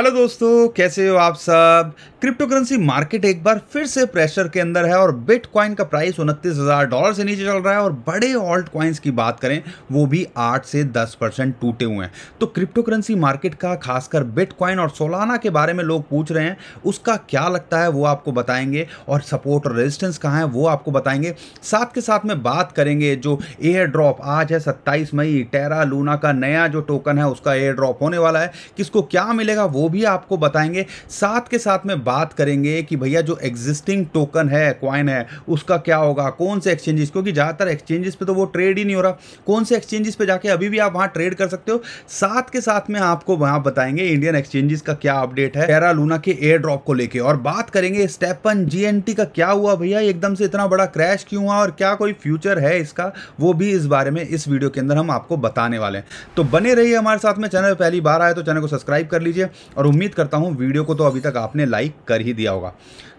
Hello दोस्तों, कैसे हो आप सब? क्रिप्टो करेंसी मार्केट एक बार फिर से प्रेशर के अंदर है और बिटकॉइन का प्राइस उनतीस हज़ार डॉलर से नीचे चल रहा है और बड़े ऑल्ट कॉइन्स की बात करें, वो भी 8 से 10 परसेंट टूटे हुए हैं। तो क्रिप्टो करेंसी मार्केट का, खासकर बिटकॉइन और सोलाना के बारे में लोग पूछ रहे हैं, उसका क्या लगता है वो आपको बताएँगे और सपोर्ट और रेजिस्टेंस कहाँ है वो आपको बताएँगे। साथ के साथ में बात करेंगे जो एयर ड्रॉप आज है सत्ताईस मई, टेरा लूना का नया जो टोकन है, उसका एयर ड्रॉप होने वाला है, किसको क्या मिलेगा वो भी आपको बताएँगे। साथ के साथ में बात करेंगे कि भैया जो एग्जिस्टिंग टोकन है क्वाइन है, उसका क्या होगा? कौन से एक्सचेंजेस क्योंकि ज़्यादातर एक्सचेंजेस पे तो वो ट्रेड ही नहीं हो रहा। कौन से एक्सचेंजेस पे जाके अभी भी आप वहाँ ट्रेड कर सकते हो? साथ के साथ में आपको वहाँ बताएँगे इंडियन एक्सचेंजेस का क्या अपडेट है टेरा लूना के एयर ड्रॉप को लेकर और बात करेंगे स्टेपन जी का क्या हुआ भैया? एकदम से इतना बड़ा क्रैश क्यों हुआ? और क्या कोई फ्यूचर है इसका? वो भी इस बारे में इस वीडियो के अंदर हम आपको बताने वाले हैं। तो बने रहिए हमारे साथ में। चैनल पहली बार आए तो चैनल को सब्सक्राइब कर लीजिए। और उम्मीद करता हूँ वीडियो को तो अभी तक आपने लाइक कर ही दिया होगा।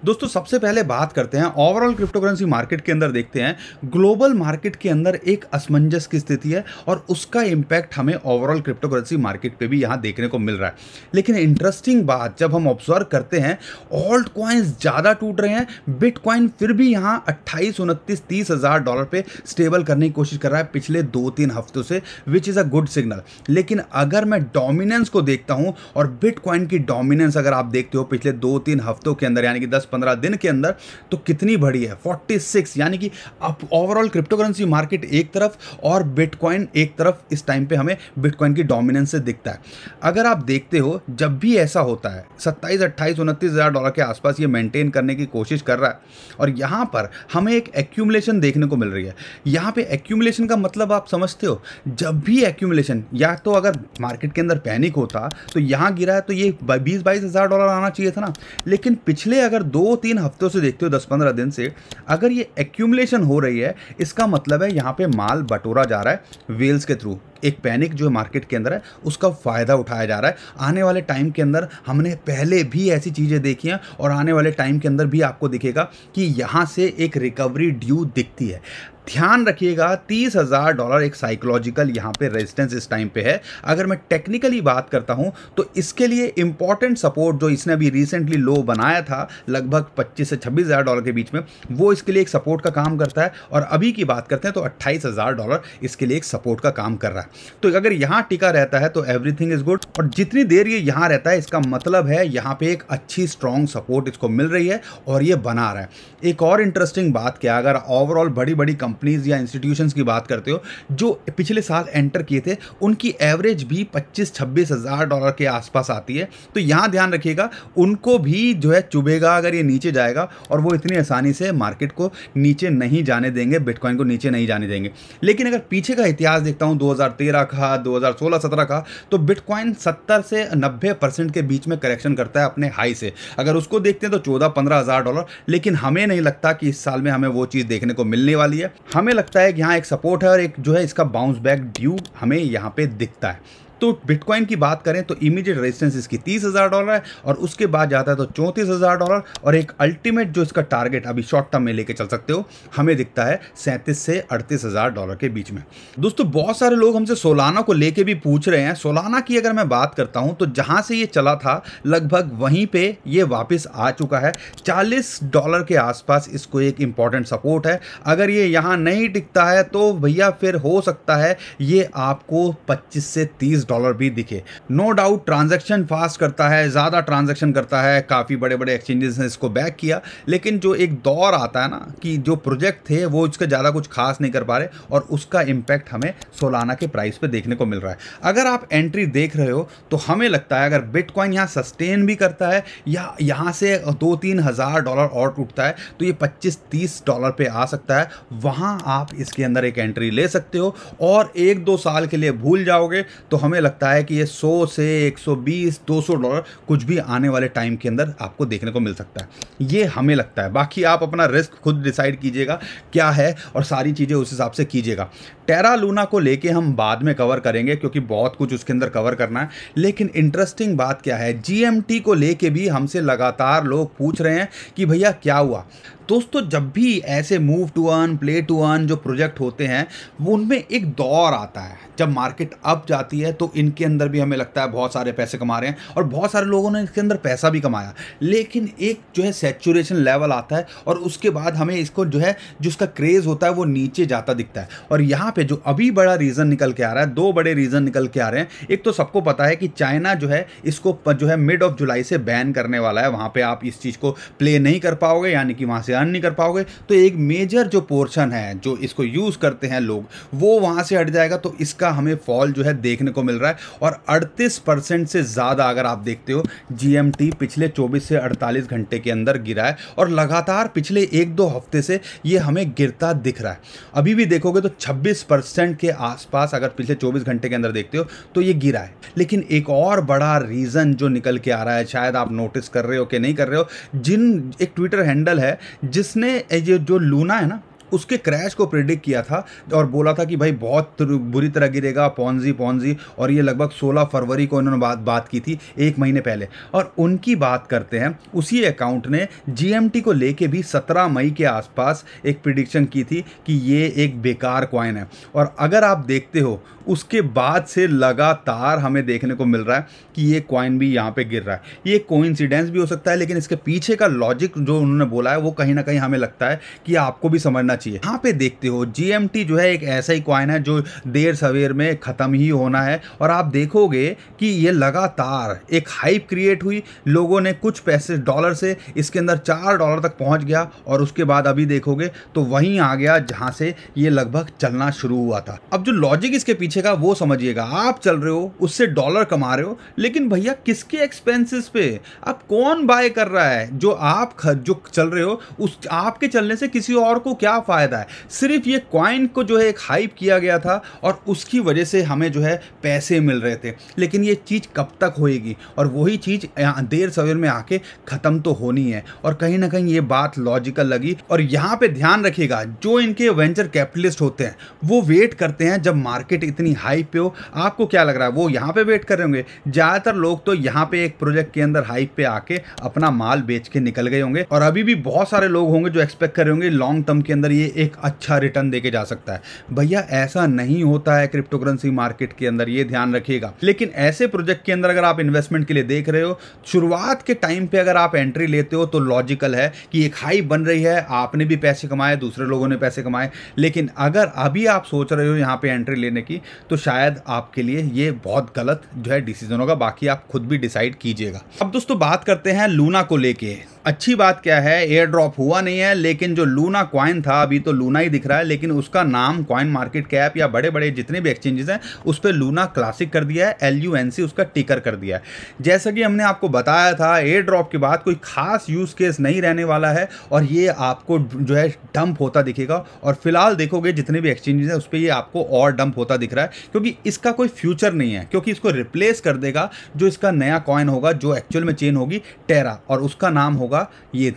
दोस्तों, सबसे पहले बात करते हैं ओवरऑल क्रिप्टो करेंसी मार्केट के अंदर देखते हैं। ग्लोबल मार्केट के अंदर एक असमंजस की स्थिति है और उसका इंपैक्ट हमें ओवरऑल क्रिप्टो करेंसी मार्केट पे भी यहाँ देखने को मिल रहा है। लेकिन इंटरेस्टिंग बात, जब हम ऑब्ज़र्व करते हैं ऑल्ट कॉइन्स ज़्यादा टूट रहे हैं बिटकॉइन फिर भी यहाँ अट्ठाईस, उनतीस, तीस हज़ार डॉलर पे स्टेबल करने की कोशिश कर रहा है पिछले दो तीन हफ्तों से which is a good signal लेकिन अगर मैं डोमिनेंस को देखता हूँ और बिटकॉइन की डोमिनेंस अगर आप देखते हो पिछले दो तीन हफ्तों के अंदर, यानी कि दस पंद्रह दिन के अंदर तो कितनी बड़ी है? 46 यानी कि अब ओवरऑल क्रिप्टो करेंसी मार्केट एक तरफ़ और बिटकॉइन एक तरफ़, इस टाइम पे हमें बिटकॉइन की डोमिनेंस से दिखता है। अगर आप देखते हो, जब भी ऐसा होता है, सत्ताईस, अट्ठाईस, उनतीस हज़ार डॉलर के आसपास ये मेंटेन करने की कोशिश कर रहा है, और यहाँ पर हमें एक एक्यूमुलेशन देखने को मिल रही है। यहाँ पे एक्यूमुलेशन का मतलब आप समझते हो, जब भी एक्यूमुलेशन या तो अगर मार्केट के अंदर पैनिक होता तो यहाँ गिरा है तो ये बीस, बाईस हज़ार डॉलर आना चाहिए था ना। लेकिन पिछले अगर दो तीन हफ्तों से देखते हो दस पंद्रह दिन से, अगर ये एक्यूमलेशन हो रही है, इसका मतलब है यहाँ पे माल बटोरा जा रहा है वेल्स के थ्रू एक पैनिक जो मार्केट के अंदर है, उसका फ़ायदा उठाया जा रहा है। आने वाले टाइम के अंदर हमने पहले भी ऐसी चीज़ें देखी हैं और आने वाले टाइम के अंदर भी आपको दिखेगा कि यहाँ से एक रिकवरी ड्यू दिखती है। ध्यान रखिएगा, तीस हज़ार डॉलर एक साइकोलॉजिकल यहाँ पे रेजिस्टेंस इस टाइम पे है। अगर मैं टेक्निकली बात करता हूँ तो इसके लिए इंपॉर्टेंट सपोर्ट जो इसने अभी रिसेंटली लो बनाया था, लगभग 25 से छब्बीस हज़ार डॉलर के बीच में, वो इसके लिए एक सपोर्ट का काम करता है। और अभी की बात करते हैं तो अट्ठाईस डॉलर इसके लिए एक सपोर्ट का काम कर रहा है। तो अगर यहाँ टिका रहता है तो एवरीथिंग इज़ गुड और जितनी देर ये यहाँ रहता है, इसका मतलब है यहाँ पे एक अच्छी स्ट्रॉन्ग सपोर्ट इसको मिल रही है और ये बना रहा है। एक और इंटरेस्टिंग बात क्या, अगर ओवरऑल बड़ी बड़ी कंपनीज़ या इंस्टीट्यूशंस की बात करते हो, जो पिछले साल एंटर किए थे, उनकी एवरेज भी पच्चीस छब्बीस डॉलर के आसपास आती है। तो यहाँ ध्यान रखिएगा, उनको भी जो है चुभेगा अगर ये नीचे जाएगा और वो इतनी आसानी से मार्केट को नीचे नहीं जाने देंगे बिटकॉइन को नीचे नहीं जाने देंगे। लेकिन अगर पीछे का इतिहास देखता हूँ का, दो हज़ार का तो बिटकॉइन सत्तर से नब्बे परसेंट के बीच में करेक्शन करता है अपने हाई से। अगर उसको देखते हैं तो चौदह पंद्रह हज़ार डॉलर लेकिन हमें नहीं लगता कि इस साल में हमें वो चीज़ देखने को मिलने वाली है। हमें लगता है कि यहाँ एक सपोर्ट है और एक जो है इसका बाउंस बैक ड्यू हमें यहाँ पे दिखता है। तो बिटकॉइन की बात करें तो इमीडिएट रेजिस्टेंस इसकी तीस हज़ार डॉलर है और उसके बाद जाता है तो चौंतीस हज़ार डॉलर और एक अल्टीमेट जो इसका टारगेट अभी शॉर्ट टर्म में लेके चल सकते हो, हमें दिखता है सैंतीस से अड़तीस हज़ार डॉलर के बीच में। दोस्तों, बहुत सारे लोग हमसे सोलाना को लेके भी पूछ रहे हैं। सोलाना की अगर मैं बात करता हूँ तो जहाँ से ये चला था, लगभग वहीं पर ये वापस आ चुका है। चालीस डॉलर के आसपास इसको एक इंपॉर्टेंट सपोर्ट है। अगर ये यहाँ नहीं टिकता है तो भैया फिर हो सकता है ये आपको पच्चीस से तीस डॉलर भी दिखे। नो डाउट ट्रांजेक्शन फास्ट करता है, ज़्यादा ट्रांजेक्शन करता है, काफ़ी बड़े बड़े एक्सचेंजेस ने इसको बैक किया। लेकिन जो एक दौर आता है ना, कि जो प्रोजेक्ट थे, वो इसका ज़्यादा कुछ खास नहीं कर पा रहे और उसका इम्पैक्ट हमें सोलाना के प्राइस पर देखने को मिल रहा है। अगर आप एंट्री देख रहे हो तो हमें लगता है अगर बिटकॉइन यहाँ सस्टेन भी करता है, या यहाँ से दो तीन हज़ार डॉलर और टूटता है तो ये पच्चीस तीस डॉलर पे आ सकता है। वहाँ आप इसके अंदर एक एंट्री ले सकते हो और एक दो साल के लिए भूल जाओगे तो हमें लगता है कि ये 100 से 120 200 डॉलर कुछ भी आने वाले टाइम के अंदर आपको देखने को मिल सकता है। ये हमें लगता है। बाकी आप अपना रिस्क खुद डिसाइड कीजिएगा क्या है और सारी चीज़ें उस हिसाब से कीजिएगा। टेरा लूना को लेके हम बाद में कवर करेंगे क्योंकि बहुत कुछ उसके अंदर कवर करना है। लेकिन इंटरेस्टिंग बात क्या है? जीएमटी को लेके भी हमसे लगातार लोग पूछ रहे हैं कि भैया क्या हुआ? दोस्तों, जब भी ऐसे move to earn play to earn जो प्रोजेक्ट होते हैं, वो उनमें एक दौर आता है। जब मार्केट अप जाती है तो इनके अंदर भी हमें लगता है बहुत सारे पैसे कमा रहे हैं और बहुत सारे लोगों ने इसके अंदर पैसा भी कमाया। लेकिन एक जो है सेचुरेशन लेवल आता है और उसके बाद हमें इसको जो है, जो क्रेज़ होता है, वो नीचे जाता दिखता है। और यहाँ पे जो अभी बड़ा रीज़न निकल के आ रहा है, दो बड़े रीज़न निकल के आ रहे हैं। एक तो सबको पता है कि चाइना जो है, इसको जो है मिड ऑफ़ जुलाई से बैन करने वाला है। वहाँ पर आप इस चीज़ को प्ले नहीं कर पाओगे, यानी कि वहाँ से अर्न नहीं कर पाओगे। तो एक मेजर जो पोर्शन है, जो इसको यूज़ करते हैं लोग, वो वहाँ से हट जाएगा। तो इसका हमें फॉल जो है देखने को मिल रहा है। और अड़तीस परसेंट से ज़्यादा अगर आप देखते हो जीएमटी पिछले 24 से 48 घंटे के अंदर गिरा है। और लगातार पिछले एक दो हफ़्ते से ये हमें गिरता दिख रहा है। अभी भी देखोगे तो 26 परसेंट के आसपास अगर पिछले 24 घंटे के अंदर देखते हो तो ये गिरा है। लेकिन एक और बड़ा रीज़न जो निकल के आ रहा है, शायद आप नोटिस कर रहे हो कि नहीं कर रहे हो, जिन, एक ट्विटर हैंडल है जिसने ये जो लूना है ना उसके क्रैश को प्रिडिक्ट किया था और बोला था कि भाई बहुत बुरी तरह गिरेगा पौनजी पौनजी और ये लगभग 16 फरवरी को इन्होंने बात बात की थी, एक महीने पहले। और उनकी बात करते हैं, उसी अकाउंट ने जीएमटी को लेके भी 17 मई के आसपास एक प्रिडिक्शन की थी कि ये एक बेकार क्वाइन है। और अगर आप देखते हो, उसके बाद से लगातार हमें देखने को मिल रहा है कि ये क्वाइन भी यहाँ पे गिर रहा है। ये कोइंसिडेंस भी हो सकता है, लेकिन इसके पीछे का लॉजिक जो उन्होंने बोला है, वो कहीं ना कहीं हमें लगता है कि आपको भी समझना चाहिए। यहाँ पे देखते हो जीएमटी जो है एक ऐसा ही क्वाइन है जो देर सवेर में ख़त्म ही होना है। और आप देखोगे कि ये लगातार एक हाइप क्रिएट हुई। लोगों ने कुछ पैसे डॉलर से इसके अंदर चार डॉलर तक पहुँच गया और उसके बाद अभी देखोगे तो वहीं आ गया जहाँ से ये लगभग चलना शुरू हुआ था। अब जो लॉजिक इसके पीछे का वो समझिएगा। आप चल रहे हो, उससे डॉलर कमा रहे हो, लेकिन भैया किसके एक्सपेंसेस पे? अब कौन बाय कर रहा है? जो आप जो चल रहे हो, उस आपके चलने से किसी और को क्या फ़ायदा है। सिर्फ़ ये क्वाइन को जो है एक हाइप किया गया था और उसकी वजह से हमें जो है पैसे मिल रहे थे। लेकिन ये चीज़ कब तक होएगी? और वही चीज़ देर सवेर में आके ख़त्म तो होनी है। और कहीं ना कहीं ये बात लॉजिकल लगी। और यहाँ पे ध्यान रखिएगा, जो इनके वेंचर कैपिटलिस्ट होते हैं, वो वेट करते हैं जब मार्केट इतनी हाइप पे हो। आपको क्या लग रहा है, वो यहाँ पे वेट कर रहे होंगे? ज़्यादातर लोग तो यहाँ पे एक प्रोजेक्ट के अंदर हाइप पे आके अपना माल बेच के निकल गए होंगे। और अभी भी बहुत सारे लोग होंगे जो एक्सपेक्ट कर रहे होंगे लॉन्ग टर्म के अंदर ये एक अच्छा रिटर्न देके जा सकता है। भैया, ऐसा नहीं होता है क्रिप्टो करेंसी मार्केट के अंदर, ये ध्यान रखिएगा। लेकिन ऐसे प्रोजेक्ट के अंदर अगर आप इन्वेस्टमेंट के लिए देख रहे हो, शुरुआत के टाइम पे अगर आप एंट्री लेते हो तो लॉजिकल है कि एक हाई बन रही है, आपने भी पैसे कमाए, दूसरे लोगों ने पैसे कमाए। लेकिन अगर अभी आप सोच रहे हो यहाँ पे एंट्री लेने की तो शायद आपके लिए ये बहुत गलत जो है डिसीज़न होगा। बाकी आप खुद भी डिसाइड कीजिएगा। अब दोस्तों, बात करते हैं लूना को लेके। अच्छी बात क्या है एयर ड्रॉप हुआ नहीं है, लेकिन जो लूना क्वाइन था, अभी तो लूना ही दिख रहा है, लेकिन उसका नाम क्वाइन मार्केट कैप या बड़े बड़े जितने भी एक्सचेंजेस हैं, उस पर लूना क्लासिक कर दिया है एल यू एन सी उसका टिकर कर दिया है। जैसा कि हमने आपको बताया था एयर ड्रॉप के बाद कोई खास यूज़ केस नहीं रहने वाला है, और ये आपको जो है डंप होता दिखेगा, और फ़िलहाल देखोगे जितने भी एक्सचेंजेस हैं, उस पर ये आपको और डंप होता दिख रहा है, क्योंकि इसका कोई फ्यूचर नहीं है, क्योंकि इसको रिप्लेस कर देगा जो इसका नया कॉइन होगा, जो एक्चुअल में चेन होगी टेरा और उसका नाम होगा ये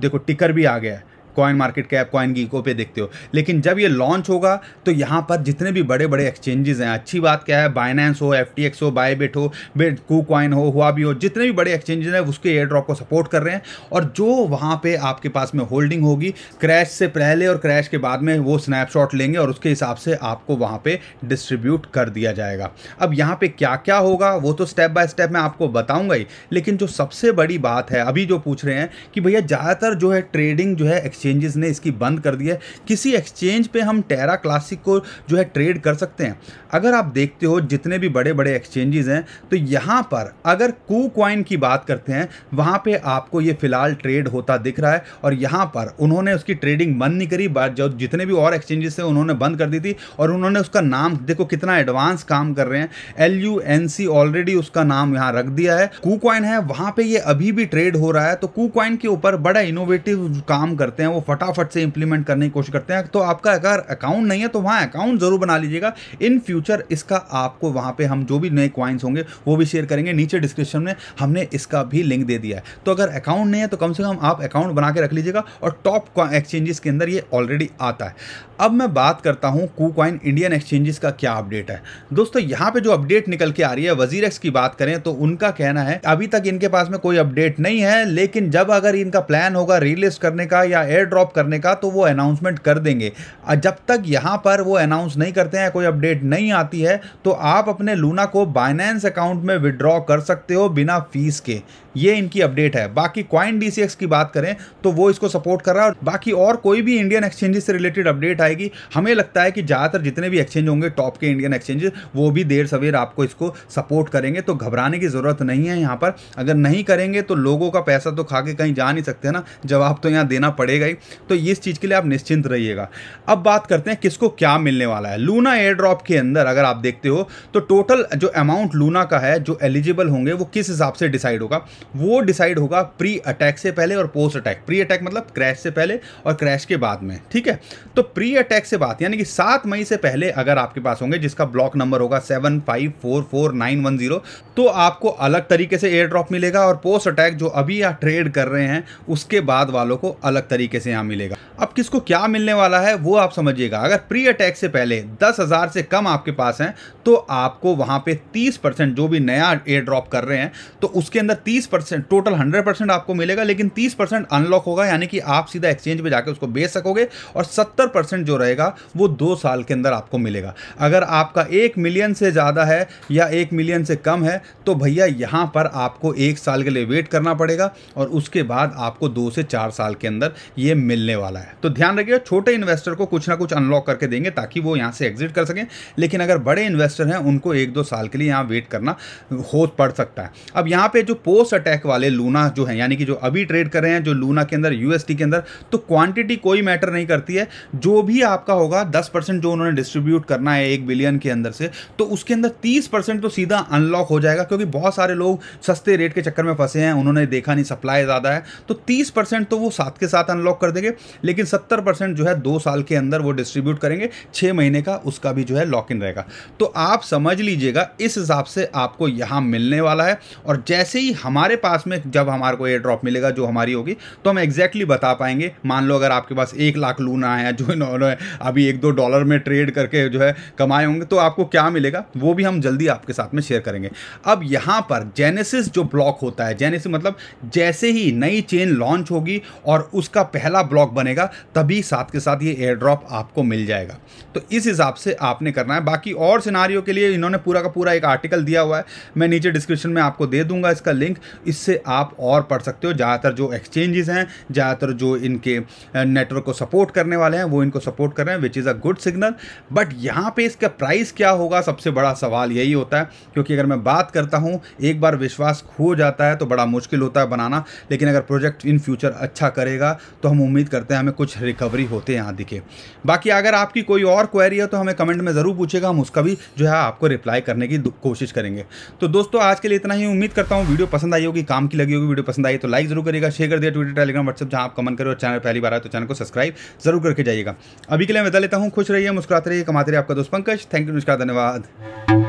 देखो टिकर भी आ गया है। CoinMarketCap CoinGecko पे देखते हो। लेकिन जब ये लॉन्च होगा तो यहाँ पर जितने भी बड़े बड़े एक्सचेंजेस हैं, अच्छी बात क्या है बाइनेंस हो एफ़ टी एक्स हो बायबिट हो बेट कू कॉइन हो हुआ भी हो, जितने भी बड़े एक्सचेंजेस हैं, उसके एयर ड्रॉप को सपोर्ट कर रहे हैं। और जो वहाँ पर आपके पास में होल्डिंग होगी क्रैश से पहले और क्रैश के बाद में वो स्नैपशॉट लेंगे और उसके हिसाब से आपको वहाँ पर डिस्ट्रीब्यूट कर दिया जाएगा। अब यहाँ पर क्या क्या होगा, वो तो स्टेप बाय स्टेप मैं आपको बताऊँगा ही। लेकिन जो सबसे बड़ी बात है, अभी जो पूछ रहे हैं कि भैया ज़्यादातर जो है ट्रेडिंग जो है एक्सचेंजेस ने इसकी बंद कर दी है। किसी एक्सचेंज पे हम टेरा क्लासिक को जो है ट्रेड कर सकते हैं। अगर आप देखते हो, जितने भी बड़े बड़े एक्सचेंजेस हैं तो यहाँ पर अगर कू क्वाइन की बात करते हैं, वहाँ पर आपको ये फ़िलहाल ट्रेड होता दिख रहा है और यहाँ पर उन्होंने उसकी ट्रेडिंग बंद नहीं करी। जो, जितने भी और एक्सचेंजेस थे उन्होंने बंद कर दी थी और उन्होंने उसका नाम, देखो कितना एडवांस काम कर रहे हैं। L U N C already उसका नाम यहाँ रख दिया है। कू क्वाइन है, वहाँ पे ये अभी भी ट्रेड हो रहा है तो कू क्वाइन के ऊपर बड़ा इनोवेटिव काम करते हैं वो फटाफट से इंप्लीमेंट करने की कोशिश करते हैं। तो आपका अगर अकाउंट नहीं है तो वहाँ अकाउंट ज़रूर बना लीजिएगा। इन फ्यूचर इसका आपको वहाँ पर हम जो भी नए क्वाइंस होंगे, वो भी शेयर करेंगे। नीचे डिस्क्रिप्शन में हमने इसका भी लिंक दे दिया है। तो अगर अकाउंट नहीं है तो कम से कम आप अकाउंट बना के रख लीजिएगा और टॉप एक्सचेंजेस के अंदर ये ऑलरेडी आता है। अब मैं बात करता हूँ कू क्वाइन इंडियन एक्सचेंजेस का क्या अपडेट है। दोस्तों, यहाँ पे जो अपडेट निकल के आ रही है वज़ीर एक्स की बात करें तो उनका कहना है, अभी तक इनके पास में कोई अपडेट नहीं है, लेकिन जब अगर इनका प्लान होगा रिलिस्ट करने का या एयर ड्रॉप करने का तो वो अनाउंसमेंट कर देंगे। जब तक यहाँ पर वो अनाउंस नहीं करते हैं, कोई अपडेट नहीं आती है तो आप अपने लूना को बाइनेंस अकाउंट में विड्रॉ कर सकते हो बिना फ़ीस के। ये इनकी अपडेट है। बाकी क्वाइन डी की बात करें तो वो इसको सपोर्ट कर रहा है और बाकी और कोई भी इंडियन एक्सचेंजेस से रिलेटेड अपडेट आएगी। हमें लगता है कि ज़्यादातर जितने भी एक्सचेंज होंगे टॉप के इंडियन एक्सचेंजेस वो भी देर सवेर आपको इसको सपोर्ट करेंगे। तो घबराने की ज़रूरत नहीं है यहाँ पर। अगर नहीं करेंगे तो लोगों का पैसा तो खा के कहीं जा नहीं सकते ना? जवाब तो यहाँ देना पड़ेगा ही। तो इस चीज़ के लिए आप निश्चिंत रहिएगा। अब बात करते हैं किसको क्या मिलने वाला है। लूना एयर ड्रॉप के अंदर अगर आप देखते हो तो टोटल जो अमाउंट लूना का है, जो एलिजिबल होंगे, वो किस हिसाब से डिसाइड होगा? वो डिसाइड होगा प्री अटैक से पहले और पोस्ट अटैक प्री अटैक मतलब क्रैश से पहले और क्रैश के बाद में, ठीक है? तो प्री अटैक से बात, यानी कि सात मई से पहले अगर आपके पास होंगे, जिसका ब्लॉक नंबर होगा seven five four four nine one zero तो आपको अलग तरीके से एयर ड्रॉप मिलेगा और पोस्ट अटैक जो अभी आप ट्रेड कर रहे हैं, उसके बाद वालों को अलग तरीके से यहाँ मिलेगा। अब किसको क्या मिलने वाला है, वो आप समझिएगा। अगर प्री अटैक से पहले दस हज़ार से कम आपके पास हैं तो आपको वहाँ पे तीस परसेंट जो भी नया एयर ड्रॉप कर रहे हैं तो उसके अंदर तीस परसेंट टोटल हंड्रेड परसेंट आपको मिलेगा, लेकिन तीस परसेंट अनलॉक होगा, यानी कि आप सीधा एक्सचेंज पे जाकर उसको बेच सकोगे और सत्तर परसेंट जो रहेगा, वो दो साल के अंदर आपको मिलेगा। अगर आपका एक मिलियन से ज़्यादा है या एक मिलियन से कम है तो भैया यहाँ पर आपको एक साल के लिए वेट करना पड़ेगा और उसके बाद आपको दो से चार साल के अंदर ये मिलने वाला है। तो ध्यान रखिएगा छोटे इन्वेस्टर को कुछ ना कुछ अनलॉक करके देंगे ताकि वो यहाँ से एग्जिट कर सकें, लेकिन अगर बड़े इन्वेस्टर हैं, उनको एक दो साल के लिए यहाँ वेट करना हो, पड़ सकता है। अब यहाँ पे जो पोस्ट अटैक वाले लूना जो है, यानी कि जो अभी ट्रेड कर रहे हैं, जो लूना के अंदर यूएसटी के अंदर तो क्वांटिटी कोई मैटर नहीं करती है। जो भी आपका होगा, दस परसेंट जो उन्होंने डिस्ट्रीब्यूट करना है एक बिलियन के अंदर से तो उसके अंदर तीस परसेंट तो सीधा अनलॉक हो जाएगा, क्योंकि बहुत सारे लोग सस्ते रेट के चक्कर में फंसे हैं, उन्होंने देखा नहीं सप्लाई ज़्यादा है तो तीस परसेंट तो वो साथ के साथ अनलॉक कर देंगे, लेकिन सत्तर परसेंट जो है दो साल के अंदर वो डिस्ट्रीब्यूट करेंगे छः महीने का उसका भी जो है लॉक इन रहेगा। तो आप समझ लीजिएगा, इस हिसाब से आपको यहाँ मिलने वाला है, और जैसे ही हमारे पास में जब हमारे को एयर ड्रॉप मिलेगा, जो हमारी होगी तो हम एग्जैक्टली बता पाएँगे। मान लो अगर आपके पास एक लाख लूना है, जो इन्होंने अभी एक दो डॉलर में ट्रेड करके जो है कमाए होंगे तो आपको क्या मिलेगा? वो भी हम जल्दी आपके साथ में शेयर करेंगे। अब यहाँ पर जेनेसिस जो ब्लॉक होता है जेनेसिस मतलब जैसे ही नई चेन लॉन्च होगी और उसका पहला ब्लॉक बनेगा, तभी साथ के साथ ये एयर ड्रॉप आपको मिल जाएगा। तो इस हिसाब से आपने करना है। बाकी और सिनारियों के लिए इन्होंने पूरा का पूरा एक आर्टिकल दिया हुआ है। मैं नीचे डिस्क्रिप्शन में आपको दे दूँगा इसका लिंक इससे आप और पढ़ सकते हो। ज़्यादातर जो एक्सचेंजेस हैं, ज़्यादातर जो इनके नेटवर्क को सपोर्ट करने वाले हैं, वो इनको सपोर्ट कर रहे हैं which is a good signal but यहाँ पे इसका प्राइस क्या होगा? सबसे बड़ा सवाल यही होता है, क्योंकि अगर मैं बात करता हूँ, एक बार विश्वास खो जाता है तो बड़ा मुश्किल होता है बनाना। लेकिन अगर प्रोजेक्ट इन फ्यूचर अच्छा करेगा तो हम उम्मीद करते हैं हमें कुछ रिकवरी होते यहाँ दिखे बाकी अगर आपकी कोई और क्वेरी है तो हमें कमेंट में ज़रूर पूछेगा हम उसका भी जो है आपको रिप्लाई करने की कोशिश करेंगे। तो दोस्तों, आज के लिए इतना ही। उम्मीद करता हूँ वीडियो पसंद आई होगी, काम की लगी होगी, वीडियो पसंद आई तो लाइक ज़रूर करेगा शेयर कर दिया ट्विटर टेलीग्राम व्हाट्सअप जहाँ आप कमेंट करो और चैनल पहली बार आए तो चैनल को सब्सक्राइब ज़रूर करके जाइएगा। अभी के लिए मैं बता लेता हूँ, खुश रहिए, मुस्कुराते रहिए, कमाते रहिए आपका दोस्त पंकज। थैंक यू नमस्कार, धन्यवाद।